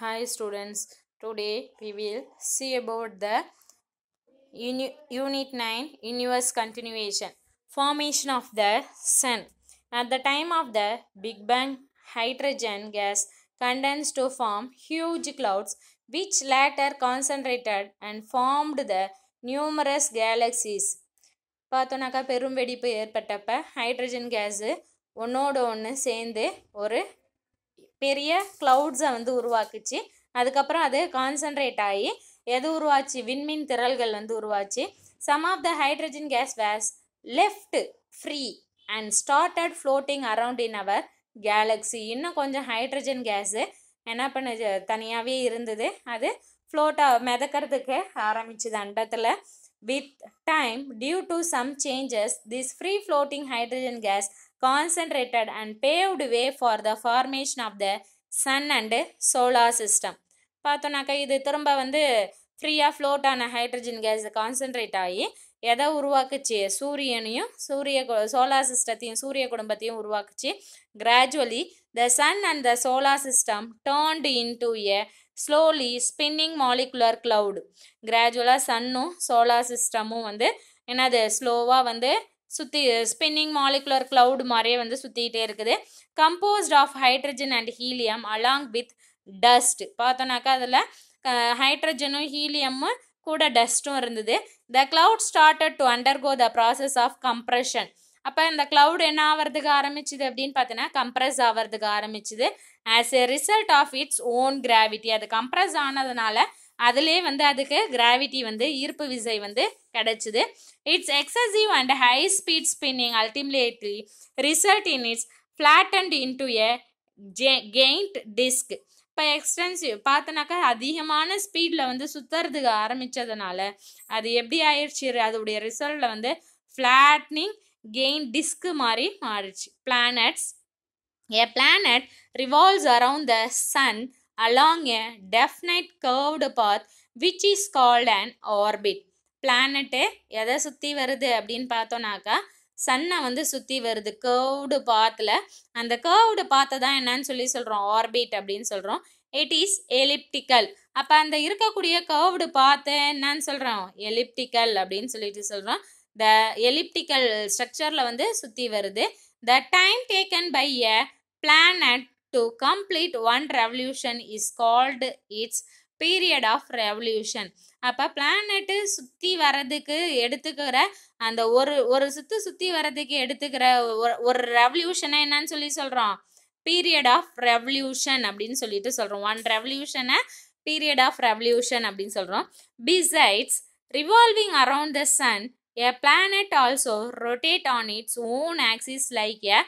Hi students, today we will see about the uni- Unit 9 Universe Continuation Formation of the Sun. At the time of the Big Bang, hydrogen gas condensed to form huge clouds which later concentrated and formed the numerous galaxies. பார்த்தோன்னாக்கா பெரும் வெடிப்பு ஏற்பட்டப்ப hydrogen case ஒன்றோட ஒன்று சேர்ந்து ஒரு பெரிய க்ளவுட்ஸை வந்து உருவாக்குச்சு. அதுக்கப்புறம் அது கான்சன்ட்ரேட் ஆகி எது உருவாச்சு? விண்மீன் திரள்கள் வந்து உருவாச்சு. Some of the hydrogen gas was left free and started floating around in our galaxy இன்னும் கொஞ்சம் ஹைட்ரஜன் கேஸு என்ன பண்ணுது தனியாகவே இருந்தது. அது ஃப்ளோட்டாக மிதக்கிறதுக்கு ஆரம்பிச்சுது அண்டத்தில். With time due to some changes this free floating hydrogen gas concentrated and paved way for the formation of the sun and solar system பார்த்தோன்னாக்கா இது திரும்ப வந்து ஃப்ரீயாக ஃப்ளோட் ஆன ஹைட்ரஜன் கேஸ் கான்சென்ட்ரேட் ஆகி எதை உருவாக்குச்சு? சூரியனையும் சூரிய சோலார் சிஸ்டத்தையும் சூரிய குடும்பத்தையும் உருவாக்குச்சு. Gradually the sun and the solar system turned into a slowly spinning molecular cloud கிராஜுவலாக சன்னும் சோலார் சிஸ்டமும் வந்து என்னது ஸ்லோவாக வந்து சுற்றி ஸ்பின்னிங் மாலிகுலர் க்ளவுட் மாதிரியே வந்து சுற்றிக்கிட்டே இருக்குது. Composed of hydrogen and helium along with dust பார்த்தோன்னாக்கா அதில் ஹைட்ரஜனும் ஹீலியமும் கூட டஸ்ட்டும் இருந்தது. The cloud started to undergo the process of compression அப்போ இந்த கிளவுட் என்ன ஆகிறதுக்கு ஆரம்பிச்சுது அப்படின்னு பார்த்தீங்கன்னா கம்ப்ரெஸ் ஆகிறதுக்கு ஆரம்பிச்சுது. As a result of its own gravity அது கம்ப்ரெஸ் ஆனதுனால அதுலேயே வந்து அதுக்கு கிராவிட்டி வந்து ஈர்ப்பு விசை வந்து கிடைச்சிது. Its excessive and high speed spinning ultimately result in its flattened into a giant disc இப்போ எக்ஸ்டென்சிவ் பார்த்தனாக்கா அதிகமான ஸ்பீடில் வந்து சுற்றுறதுக்கு ஆரம்பித்ததுனால அது எப்படி ஆயிடுச்சு அதோடைய ரிசல்ட்டில் வந்து ஃப்ளாட்னிங் கெயின் டிஸ்க்கு மாதிரி மாறிடுச்சு. Planets a planet revolves around the sun along a definite curved path which is called and orbit planet எதை சுற்றி வருது அப்படின்னு பார்த்தோன்னாக்கா சன்னை வந்து சுற்றி வருது. கேர்வ்டு பாத்தில் அந்த கேர்வ்டு பாத்தை தான் என்னன்னு சொல்லி சொல்கிறோம் ஆர்பிட் அப்படின்னு சொல்கிறோம் இட் இஸ் எலிப்டிக்கல் அப்போ அந்த இருக்கக்கூடிய கேர்வ்டு பாத்தை என்னன்னு சொல்கிறோம் எலிப்டிக்கல் அப்படின்னு சொல்லிட்டு சொல்கிறோம் த எலிப்டிக்கல் ஸ்ட்ரக்சரில் வந்து சுற்றி வருது. The time taken by a planet to complete one revolution is called its period of revolution அப்போ பிளானட்டு சுற்றி வர்றதுக்கு எடுத்துக்கிற அந்த ஒரு ஒரு சுற்று சுற்றி வர்றதுக்கு எடுத்துக்கிற ஒரு ரெவல்யூஷனை என்னன்னு சொல்லி சொல்கிறோம் பீரியட் ஆஃப் ரெவல்யூஷன் அப்படின்னு சொல்லிட்டு சொல்கிறோம் ஒன் ரெவல்யூஷனை பீரியட் ஆஃப் ரெவல்யூஷன் அப்படின்னு சொல்கிறோம் besides revolving around the sun a planet also rotate on its own axis like a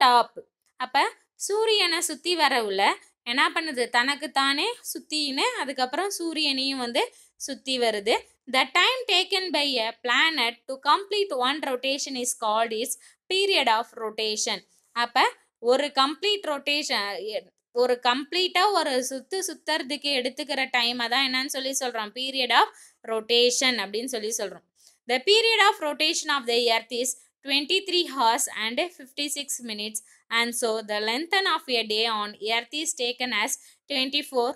top அப்போ சூரியனை சுற்றி வரவுல என்ன பண்ணுது? தனக்கு தானே சுற்றின்னு அதுக்கப்புறம் சூரியனையும் வந்து சுற்றி வருது. The time taken by a planet to complete one rotation is called is period of rotation அப்போ ஒரு கம்ப்ளீட் ரொட்டேஷன் ஒரு கம்ப்ளீட்டாக ஒரு சுற்று சுற்றுறதுக்கு எடுத்துக்கிற டைமை தான் என்னன்னு சொல்லி சொல்கிறோம் பீரியட் ஆஃப் ரொட்டேஷன் அப்படின்னு சொல்லி சொல்கிறோம் the period of rotation of the Earth is twenty three hours and fifty six minutes and so the a of a day on Earth is taken hours. Twenty four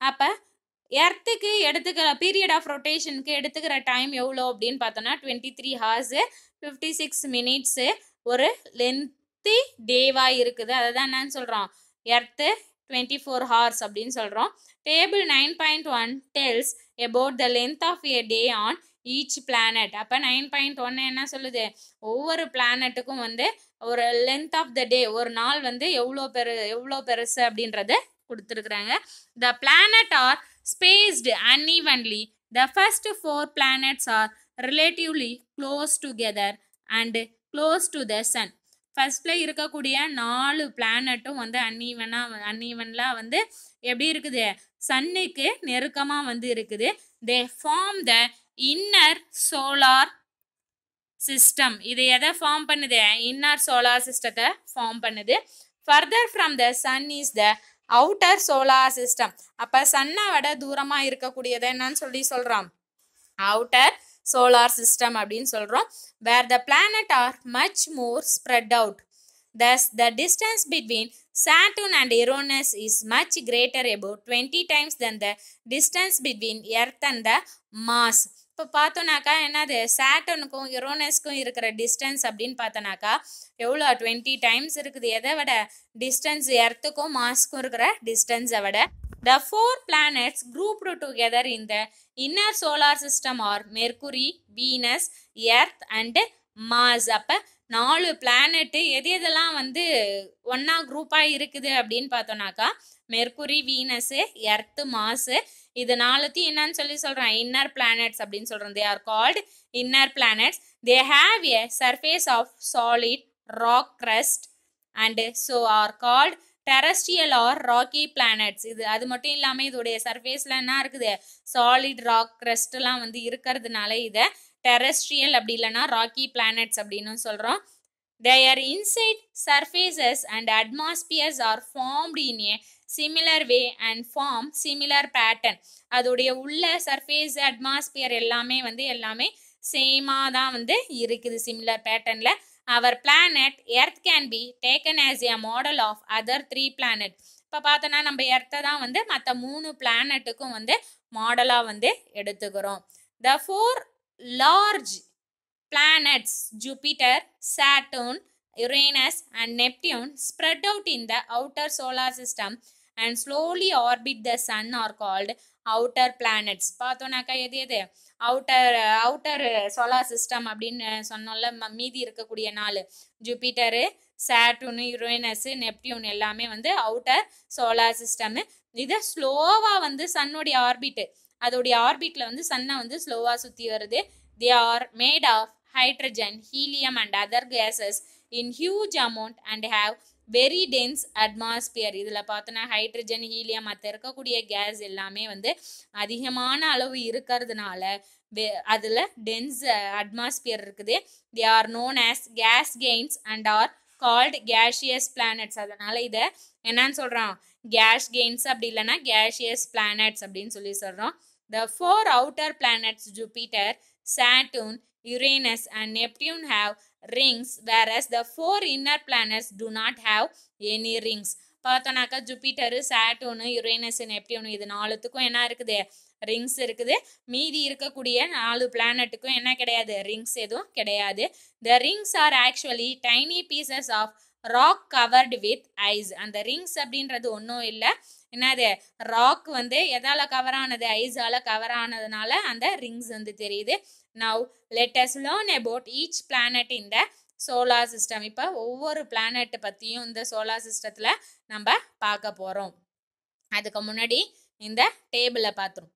அப்போ எர்த்துக்கு எடுத்துக்கிற period of ரொட்டேஷனுக்கு எடுத்துக்கிற time எவ்வளோ அப்படின்னு பார்த்தோன்னா twenty three hours fifty six minutes ஒரு lengthy டேவாக இருக்குது. அதை தான் என்னன்னு சொல்கிறோம் எர்த்து டுவெண்ட்டி ஃபோர் ஹார்ஸ் அப்படின்னு சொல்கிறோம் table nine point one tells about the length of a day on each planet அப்போ நைன் பாயிண்ட் ஒன்று என்ன சொல்லுது? ஒவ்வொரு பிளானட்டுக்கும் வந்து ஒரு லென்த் ஆஃப் த டே ஒரு நாள் வந்து எவ்வளோ பெரு எவ்வளோ பெருசு அப்படின்றத கொடுத்துருக்குறாங்க. The planet are spaced unevenly the first four planets are relatively close together and close to the sun ஃபர்ஸ்டில் இருக்கக்கூடிய நாலு பிளானட்டும் வந்து அன்இவனாக அன்இவன்லாம் வந்து எப்படி இருக்குது? சன்னுக்கு நெருக்கமாக வந்து இருக்குது. They form the inner solar system இது எதை ஃபார்ம் பண்ணுது? இன்னர் சோலார் சிஸ்டத்தை ஃபார்ம் பண்ணுது. Further from the sun is the outer solar system அப்போ சன்னை விட தூரமாக இருக்கக்கூடியதை என்னன்னு சொல்லி சொல்கிறோம் அவுட்டர் சோலார் சிஸ்டம் அப்படின்னு சொல்கிறோம் where the planet are much more spread out thus the distance between Saturn and Uranus is much greater about twenty times then the distance between Earth and the Mars இப்போ பார்த்தோன்னாக்கா என்னது? சாட்டனுக்கும் யுரோனஸ்க்கும் இருக்கிற distance அப்படின்னு பார்த்தோன்னாக்கா எவ்வளோ? Twenty times இருக்குது. எதை விட? Distance எர்த்துக்கும் மாஸ்க்கும் இருக்கிற டிஸ்டன்ஸை விட the four planets grouped together in the inner solar system are Mercury Venus Earth and Mars அப்போ நாலு பிளானெட்டு எது எதெல்லாம் வந்து ஒன்றா குரூப்பாக இருக்குது அப்படின்னு பார்த்தோன்னாக்கா மெர்குரி வீனஸு எர்த்து மாசு இது நாலுத்தையும் என்னன்னு சொல்லி சொல்கிறேன் இன்னர் பிளானட்ஸ் அப்படின்னு சொல்கிறோம் they are called inner planets they have a surface of solid rock crust and so are called terrestrial or rocky planets இது அது மட்டும் இல்லாமல் இதோடைய சர்ஃபேஸில் என்ன இருக்குது? சாலிட் ராக் கிரஸ்ட்லாம் வந்து இருக்கிறதுனால இதை டெரஸ்ட்ரியல் அப்படி இல்லைன்னா ராக்கி பிளானட்ஸ் அப்படின்னு சொல்கிறோம் their inside surfaces and atmospheres are formed in a similar way and form similar pattern அதோடைய உள்ள சர்ஃபேஸ் அட்மாஸ்பியர் எல்லாமே வந்து எல்லாமே சேமாக தான் வந்து இருக்குது சிமிலர் பேட்டர்னில் our planet Earth can be taken as a model of other three planet இப்போ பார்த்தோன்னா நம்ம எர்த்தை தான் வந்து மற்ற மூணு பிளானட்டுக்கும் வந்து மாடலாக வந்து எடுத்துக்கிறோம். The four large planets Jupiter Saturn Uranus and Neptune spread out in the outer solar system and slowly orbit the sun are called outer planets பார்த்தோன்னாக்கா எது எது? அவுட்டர் அவுட்டர் சோலார் சிஸ்டம் அப்படின்னு சொன்னோம்ல ம- மீதி இருக்கக்கூடிய நாலு. ஜூபிட்டரு சாட்டுனு யுரேனஸு நெப்டியூன் எல்லாமே வந்து அவுட்டர் சோலார் சிஸ்டமு இது ஸ்லோவாக வந்து சன்னுடைய ஆர்பிட்டு அதோடைய ஆர்பிட்டில் வந்து சன்னை வந்து ஸ்லோவாக சுற்றி வருது. They are made of hydrogen helium and other gases in huge amount and have very dense atmosphere இதில் பார்த்தோன்னா ஹைட்ரஜன் ஹீலியம் மற்ற இருக்கக்கூடிய கேஸ் எல்லாமே வந்து அதிகமான அளவு இருக்கிறதுனால வே அதில் டென்ஸ் அட்மாஸ்பியர் இருக்குது. They are known as gas giants and are called gaseous planets அதனால் இதை என்னன்னு சொல்கிறோம் கேஷ் கெயின்ஸ் அப்படி இல்லைன்னா கேஷியஸ் பிளானட்ஸ் அப்படின்னு சொல்லி சொல்கிறோம் the four outer planets Jupiter Saturn Uranus and Neptune have rings, whereas the four inner planets do not have any rings. பார்த்தோன்னாக்கா ஜூபிட்டரு சாட்டோனு யுரேனஸ் நெப்டியூனு இது நாலுத்துக்கும் என்ன இருக்குது? ரிங்ஸ் இருக்குது. மீதி இருக்கக்கூடிய நாலு பிளானட்டுக்கும் என்ன கிடையாது? ரிங்ஸ் எதுவும் கிடையாது. The rings are actually tiny pieces of rock covered with ice அந்த ரிங்ஸ் அப்படின்றது ஒன்றும் இல்லை. என்னது? ராக் வந்து எதால் கவர் ஆனது? ஐஸால் கவர் ஆனதுனால அந்த ரிங்ஸ் வந்து தெரியுது. Now let us learn about each planet in the solar system இப்போ ஒவ்வொரு பிளானட் பற்றியும் இந்த சோலார் சிஸ்டத்தில் நம்ம பார்க்க போகிறோம் அதுக்கு முன்னாடி இந்த டேபிளை பார்த்துரும்.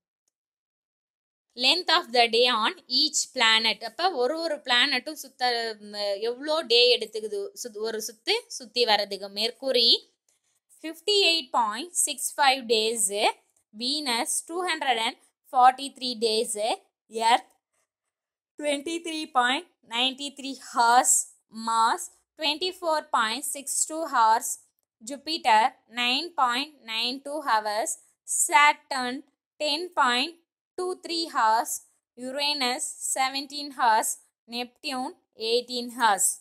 Length of the day on each planet அப்போ ஒரு ஒரு பிளானட்டும் சுத்த எவ்வளோ டே எடுத்துக்குது சுத் ஒரு சுற்று சுற்றி வர்றதுக்கு. Mercury fifty eight point six five days Venus two hundred and forty three days Earth 23.93 hours Mars 24.62 hours, Jupiter 9.92 hours, Saturn 10.23 hours, Uranus 17 hours, Neptune 18 hours.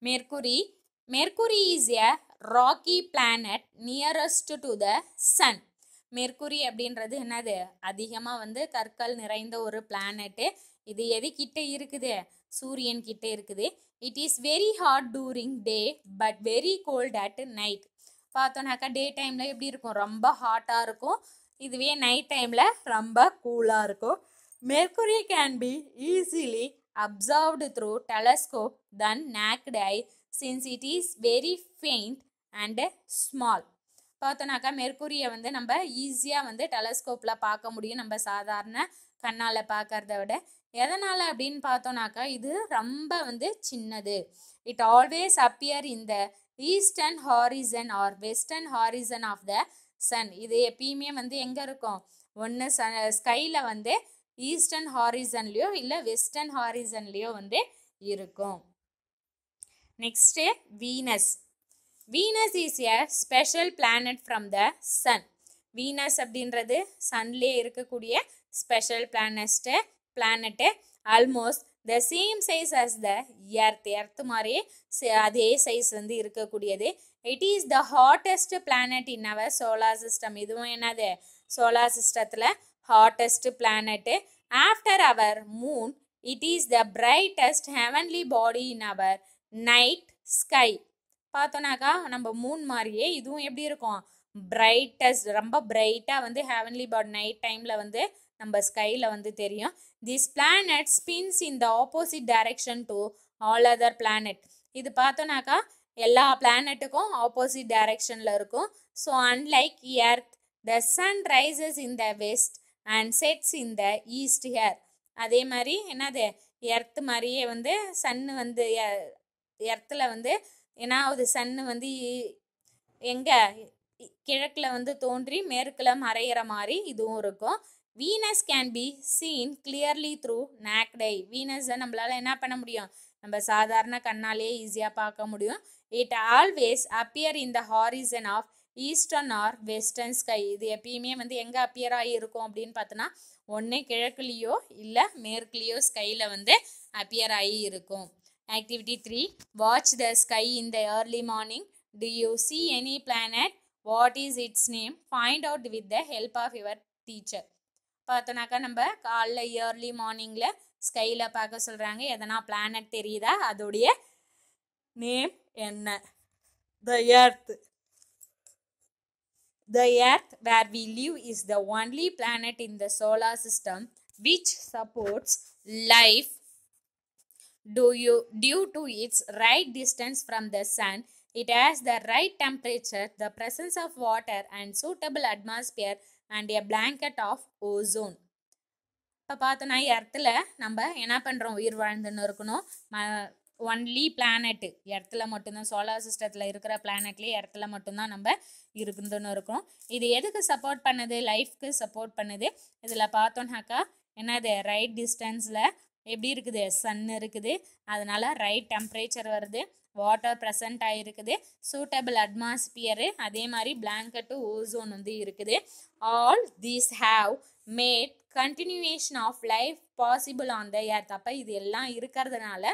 Mercury Mercury is a rocky planet nearest to the Sun. Mercury அப்படின்றது என்னது? அதிகமாக வந்து கற்கள் நிறைந்த ஒரு planet இது எது கிட்ட இருக்குது? சூரியன் கிட்ட இருக்குது. It is very hot during day but very cold at night பார்த்தோன்னாக்கா day டைமில் எப்படி இருக்கும்? ரொம்ப ஹாட்டாக இருக்கும். இதுவே நைட் டைமில் ரொம்ப கூலாக இருக்கும். Mercury can be easily observed through telescope than naked eye since it is very faint and small பார்த்தோன்னாக்கா மெர்க்குரியை வந்து நம்ம ஈஸியாக வந்து டெலஸ்கோப்பில் பார்க்க முடியும். நம்ம சாதாரண கண்ணால் பார்க்கறத விட. எதனால் அப்படின்னு பார்த்தோன்னாக்கா இது ரொம்ப வந்து சின்னது. It always appear in the eastern horizon or western horizon of the sun இது எப்பயுமே வந்து எங்கே இருக்கும்? ஒன்று ச ஸ்கையில் வந்து ஈஸ்டர்ன் ஹாரிசன்லேயோ இல்லை வெஸ்டர்ன் ஹாரிசன்லேயோ வந்து இருக்கும். Next Venus Venus is a special planet from the sun Venus அப்படின்றது சன்லேயே இருக்கக்கூடிய special planets planet almost the same size as the Earth Earth மாதிரியே சே- அதே சைஸ் வந்து இருக்கக்கூடியது. It is the hottest planet in our solar system இதுவும் என்னது? சோலார் சிஸ்டத்தில் hottest planet after our moon it is the brightest heavenly body in our night sky பார்த்தோன்னாக்கா நம்ம moon மாதிரியே இதுவும் எப்படி இருக்கும்? பிரைட்டஸ்ட் ரொம்ப பிரைட்டாக வந்து ஹேவன்லி பாட் நைட் டைமில் வந்து நம்ம ஸ்கையில் வந்து தெரியும். This planet spins in the opposite direction to all other planet இது பார்த்தோன்னாக்கா எல்லா பிளானட்டுக்கும் ஆப்போசிட் டைரக்ஷனில் இருக்கும். So unlike Earth the sun rises in the west and sets in the east here அதே மாதிரி என்னது? எர்த் மாதிரியே வந்து சன்னு வந்து எர்த்தில் வந்து ஏன்னா அது சன்னு வந்து எங்கே கிழக்கில் வந்து தோன்றி மேற்கில் மறையிற மாதிரி இதுவும் இருக்கும். Venus can be seen clearly through naked eye வீனஸை நம்மளால் என்ன பண்ண முடியும்? நம்ம சாதாரண கண்ணாலேயே ஈஸியாக பார்க்க முடியும். It always appear in the horizon of eastern or western sky இது எப்பயுமே வந்து எங்கே அப்பியர் ஆகி இருக்கும் அப்படின்னு பார்த்தோன்னா ஒன்று கிழக்குலேயோ இல்லை மேற்குலேயோ ஸ்கையில் வந்து அப்பியர் ஆகி இருக்கும். Activity three watch the sky in the early morning do you see any planet what is its name find out with the help of your teacher பார்த்தோன்னாக்கா நம்ம காலைல இயர்லி மார்னிங்கில் ஸ்கையில் பார்க்க சொல்கிறாங்க எதனா பிளானட் தெரியுதா? அதோடைய நேம் என்ன? The Earth the Earth where we live, is the only planet in the solar system which supports life due to its right distance from the sun. It has the right temperature, the presence of water, and suitable atmosphere, and a blanket of ozone. இப்போ பார்த்தோன்னா எர்த்தில் நம்ம என்ன பண்ணுறோம் உயிர் வாழ்ந்துன்னு இருக்கணும். Only planet எர்த்தில் மட்டும்தான் solar சிஸ்டத்தில் இருக்கிற பிளானட்லேயே எர்த்தில் மட்டும்தான் நம்ம இருந்துன்னு இருக்கோம் இது எதுக்கு சப்போர்ட் பண்ணுது? லைஃப்க்கு சப்போர்ட் பண்ணுது? இதில் பார்த்தோன்னாக்கா என்னது? ரைட் டிஸ்டன்ஸில் எப்படி இருக்குது? சன் இருக்குது. அதனால் ரைட் டெம்பரேச்சர் வருது. வாட்டர் ப்ரெசண்ட் ஆகிருக்குது சூட்டபிள் அட்மாஸ்பியரு அதே மாதிரி பிளாங்கெட்டு ஓசோன் வந்து இருக்குது. All these have made continuation of life possible on the Earth அப்போ இது எல்லாம் இருக்கிறதுனால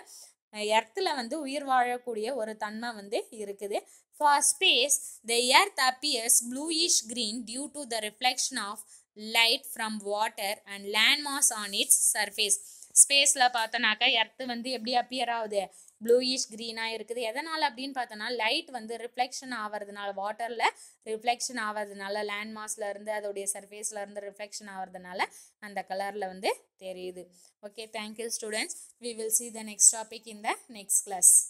எர்த்தில் வந்து உயிர் வாழக்கூடிய ஒரு தன்மை வந்து இருக்குது. From space the Earth appears bluish green due to the reflection of light from water and land mass on its surface ஸ்பேஸில் பார்த்தோன்னாக்கா எர்த்து வந்து எப்படி அப்பியர் ஆகுது? ப்ளூயிஷ் க்ரீனாக இருக்குது. எதனால் அப்படின்னு பார்த்தோன்னா லைட் வந்து ரிஃப்ளெக்ஷன் ஆகிறதுனால வாட்டரில் ரிஃப்ளெக்ஷன் ஆகிறதுனால லேண்ட் மாஸில் இருந்து அதோடைய சர்ஃபேஸில் இருந்து ரிஃப்ளெக்ஷன் ஆகிறதுனால அந்த கலரில் வந்து தெரியுது. Okay thank you students we will see the next topic in the next class